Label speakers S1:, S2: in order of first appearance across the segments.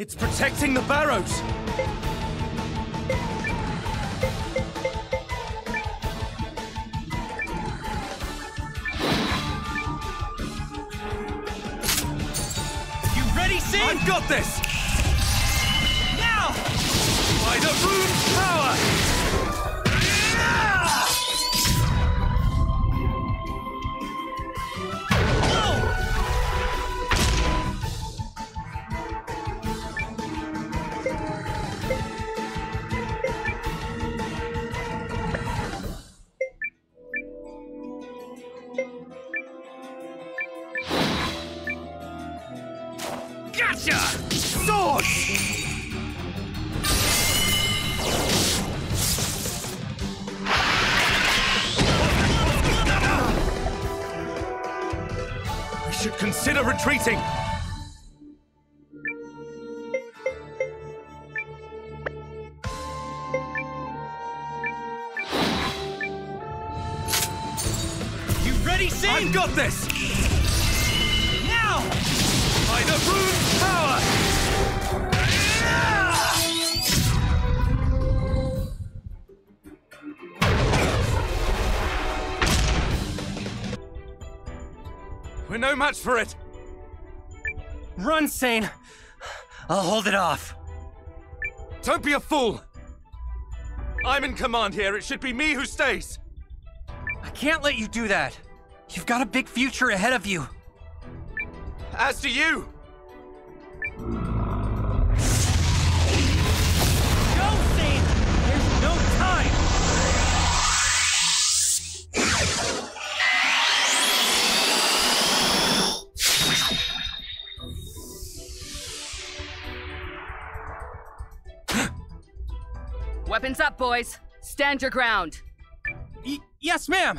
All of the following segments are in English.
S1: It's protecting the barrows!
S2: You ready, Sin?
S1: I've got this!
S2: Now!
S1: By the rune's power! Should consider retreating!
S2: You ready, Sin?
S1: I've got this! We're no match for it!
S2: Run, Seign! I'll hold it off.
S1: Don't be a fool! I'm in command here, it should be me who stays!
S2: I can't let you do that. You've got a big future ahead of you.
S1: As do you!
S3: Boys. Stand your ground.
S2: Y- yes, ma'am!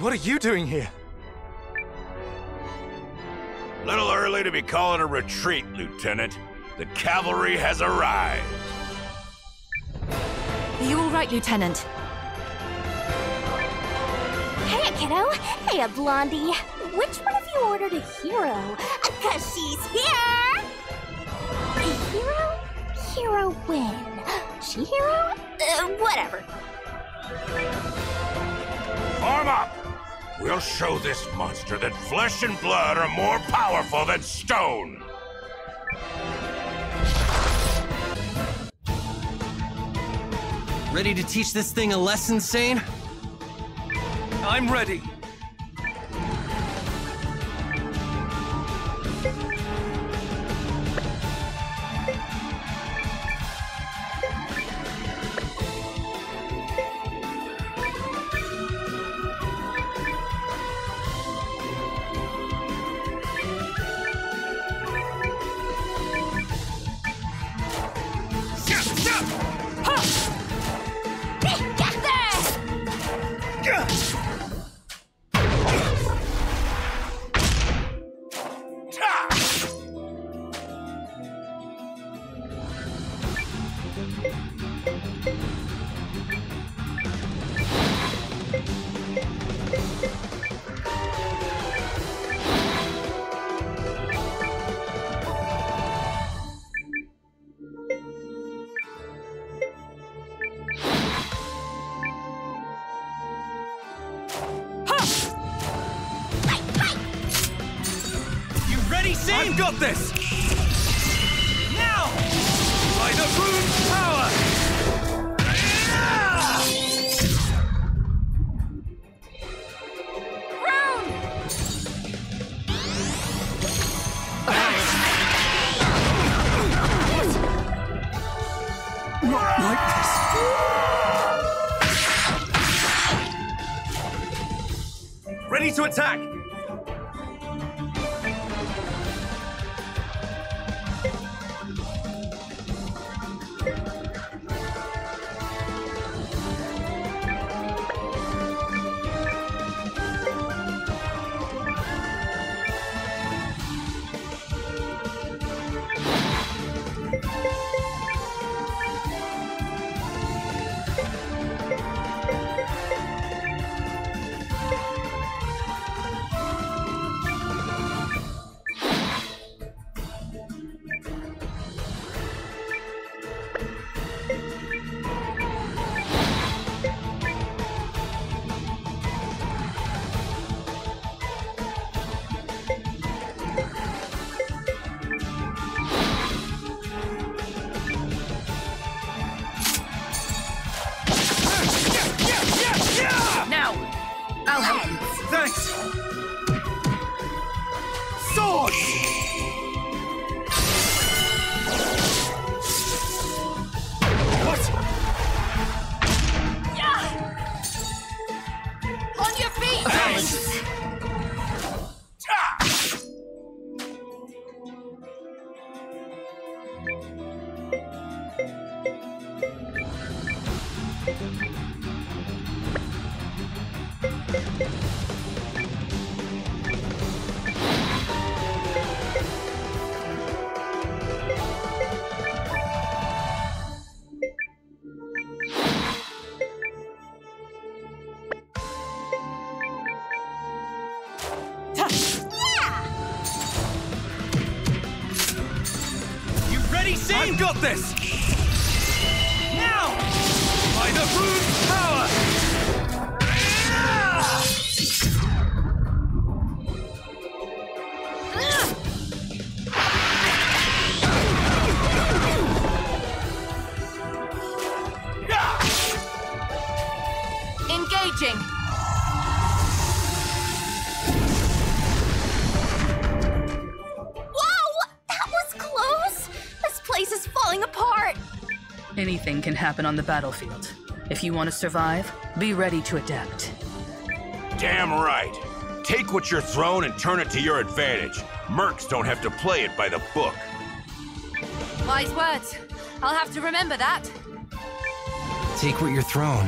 S1: What are you doing here?
S4: Little early to be calling a retreat, Lieutenant. The cavalry has arrived.
S5: Are you all right, Lieutenant?
S6: Hey, kiddo. Hey, Blondie. Which one of you ordered a hero? Uh, Cause she's here! A hero? Hero when? She hero? Uh, whatever.
S4: Arm up! We'll show this monster that flesh and blood are more powerful than stone.
S2: Ready to teach this thing a lesson, Seign?
S1: I'm ready!
S2: Ready, Seign?
S1: I've got this!
S2: Now!
S1: By the rune's power!
S2: Not like this.
S1: Ready to attack! Yeah!
S2: You ready, Sam?
S1: I've got this!
S2: Now!
S1: By the moon's power!
S3: Engaging! Anything can happen on the battlefield. If you want to survive, be ready to adapt.
S4: Damn right. Take what you're thrown and turn it to your advantage. Mercs don't have to play it by the book.
S3: Wise words. I'll have to remember that.
S2: Take what you're thrown.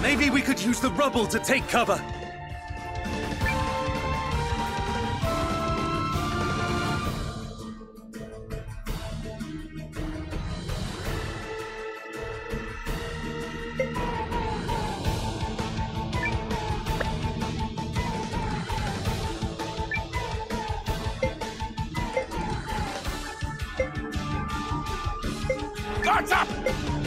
S1: Maybe we could use the rubble to take cover.
S3: 下
S1: 来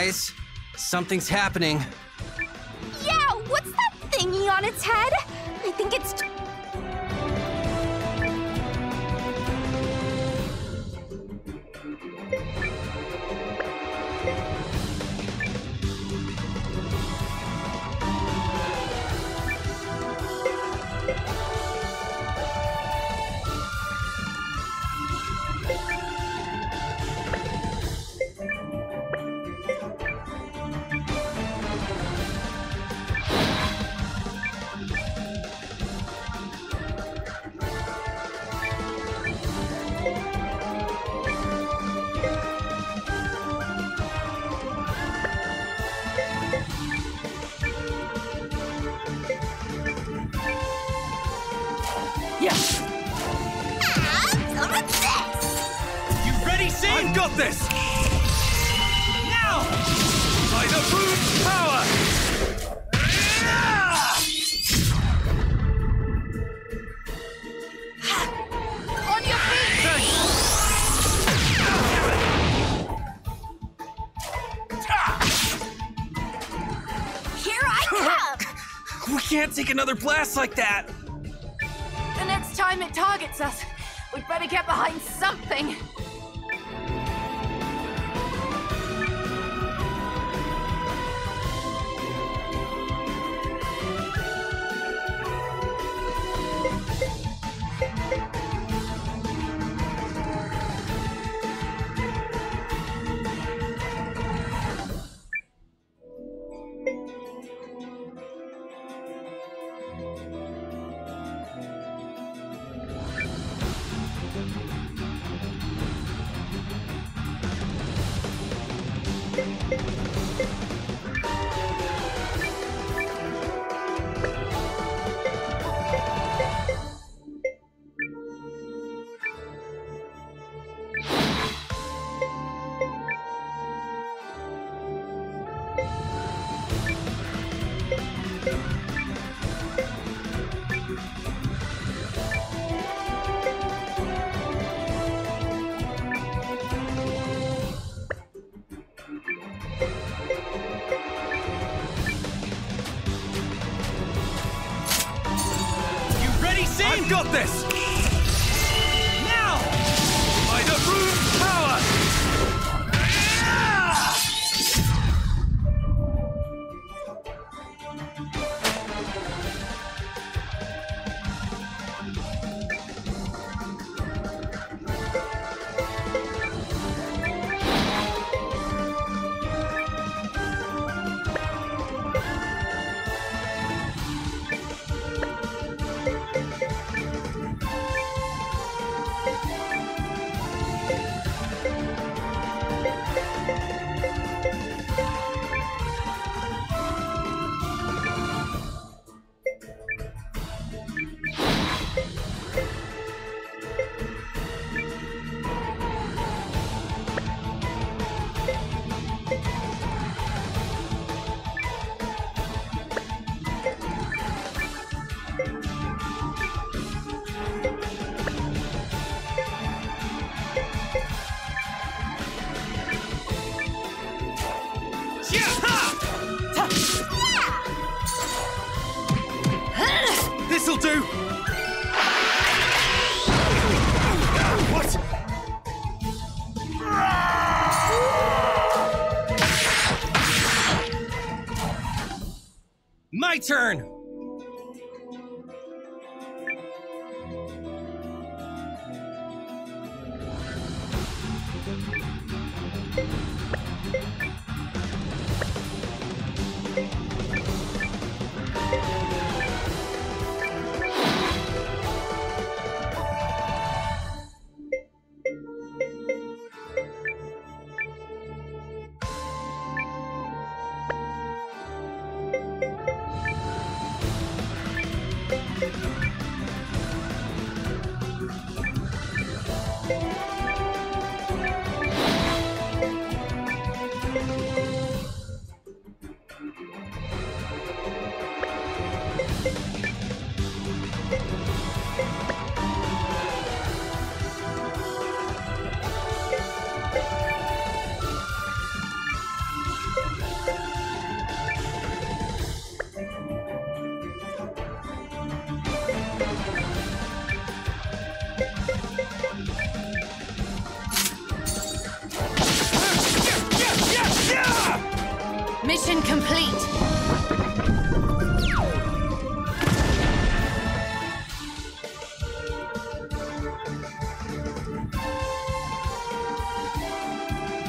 S2: Guys, something's happening.
S6: Yeah, what's that thingy on its head? I think it's.
S2: Sin?
S1: This!
S2: Now!
S1: By the rune's power!
S3: On your feet.
S6: Here I come!
S2: We can't take another blast like that!
S3: The next time it targets us, we'd better get behind something.
S1: Got this!
S2: Do! What? My turn!
S5: Mission complete.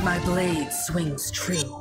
S3: My blade swings true.